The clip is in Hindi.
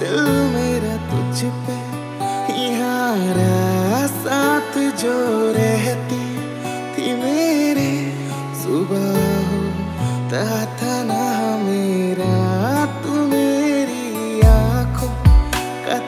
दिल मेरा तुझ पे यारा साथ जो रहती थी मेरे। सुबह होता था ना मेरा, तू मेरी आँखों का